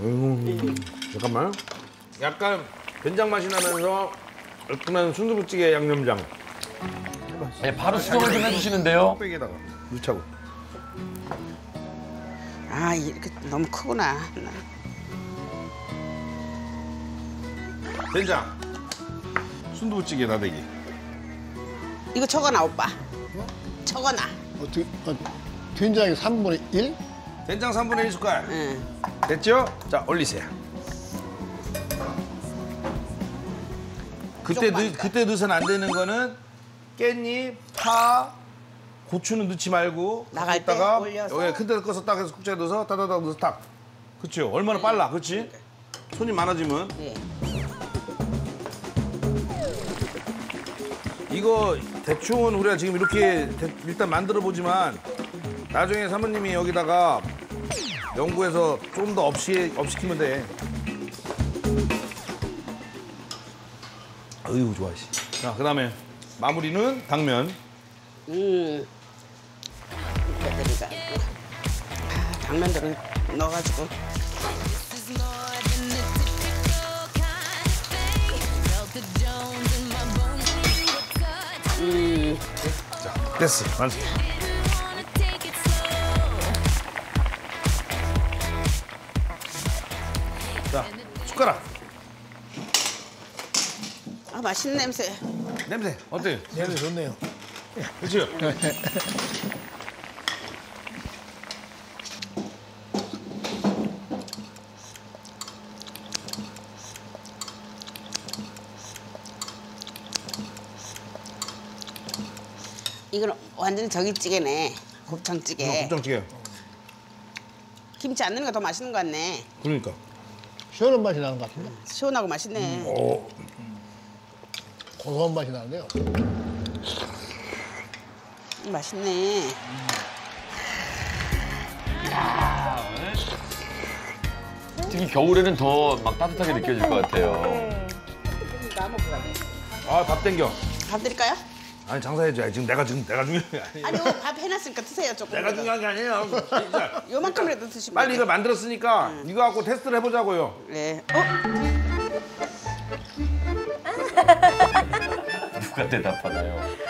음, 잠깐만. 약간 된장 맛이 나면서 얼큰한 순두부찌개 양념장. 네, 바로 수정을 좀 해주시는데요. 빽에다가 넣자고. 아 이렇게 너무 크구나. 된장. 순두부찌개 나대기. 이거 적어놔 오빠. 적어놔. 어떻게 어, 된장이 3분의 1? 된장 3분의 1 숟갈. 응. 됐죠? 자, 올리세요. 그때 넣, 그때 넣어서는 안 되는 거는 깻잎, 파, 고추는 넣지 말고 나갈 때 올려서? 여기 큰 데를 꺼서 딱 해서 국자에 넣어서 따다닥 넣어서 탁. 그렇죠? 얼마나 빨라, 그렇지? 손이 많아지면 예. 이거 대충은 우리가 지금 이렇게 대- 일단 만들어 보지만 나중에 사모님이 여기다가 연구해서 좀 더 업시 업시키면 돼. 어휴 좋아 씨. 자 그 다음에 마무리는 당면. 음. 아, 당면들을 넣어가지고. 음. 자 됐어 완성. 숟가락 아 맛있는 냄새. 냄새 어때? 냄새 좋네요. 그렇죠? 이건 완전 저기찌개네. 곱창찌개. 곱창찌개. 김치 안 넣는 게 더 맛있는 것 같네. 그러니까. 시원한 맛이 나는 것 같은데. 시원하고 맛있네. 오. 고소한 맛이 나는데요. 음, 맛있네. 특히 겨울에는 더 막 따뜻하게 느껴질 것 같아요. 아 밥 땡겨. 밥 드릴까요? 아니 장사해줘야지. 지금 내가 지금 내가 중요한 게 아니야. 아니, 이거 밥 해놨으니까 드세요, 조금. 내가 중요한 게 아니에요. 진짜. 요만큼이라도 드시면 빨리 돼요. 이거 만들었으니까 이거 갖고 테스트를 해보자고요. 네. 어? 누가 대답하나요?